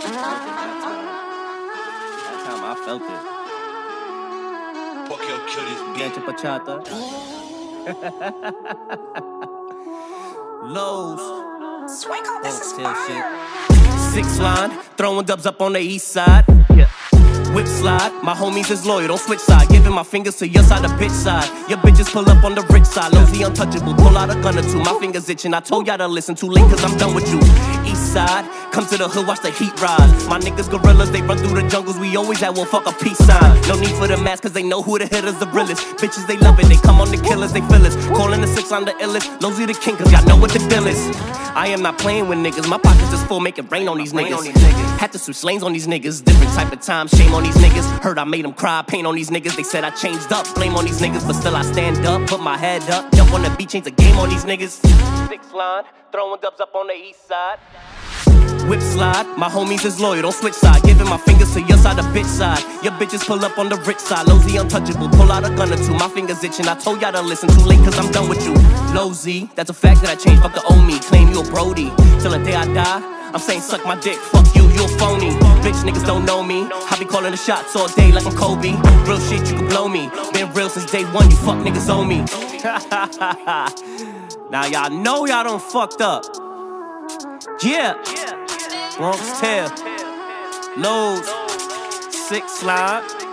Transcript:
That time I felt it. Fuck your kill this beat. Pachata. Loz. Swanko, this is Still shit. fire. Six line, throwing dubs up on the east side. Whip slide, my homies is loyal, don't switch side. Giving my fingers to your side, the bitch side. Your bitches pull up on the rich side. Lozy untouchable, pull out a gun or two. My fingers itching, I told y'all to listen too late, cause I'm done with you. East side, come to the hood, watch the heat rise. My niggas gorillas, they run through the jungles, we always at one fuck a peace sign. No need for the mask, cause they know who the hitters, the realest. Bitches, they love it, they come on the killers, they feel us. Calling the six, I'm the illest. Lozy the king, cause y'all know what the deal is. I am not playing with niggas, my pockets is full, make it rain on these niggas. Had to switch lanes on these niggas, different type of time, shame on these niggas. Heard I made them cry, pain on these niggas. They said I changed up, blame on these niggas, but still I stand up, put my head up, jump on the beat, change the game on these niggas. Six line, throwing dubs up on the east side. Whip slide, my homies is loyal, don't switch side. Giving my fingers to your side, the bitch side. Your bitches pull up on the rich side. Lozy untouchable, pull out a gun or two. My fingers itching, I told y'all to listen too late, cause I'm done with you. Lozy, that's a fact that I changed, fuck the old me. Claim you a Brody, till the day I die. I'm saying suck my dick, fuck you, you a phony. Bitch niggas don't know me. I be calling the shots all day like I'm Kobe. Real shit, you can blow me. Been real since day one, you fuck niggas owe me. now y'all know y'all done fucked up. Yeah. Bronx Tale. Loz, Six slide.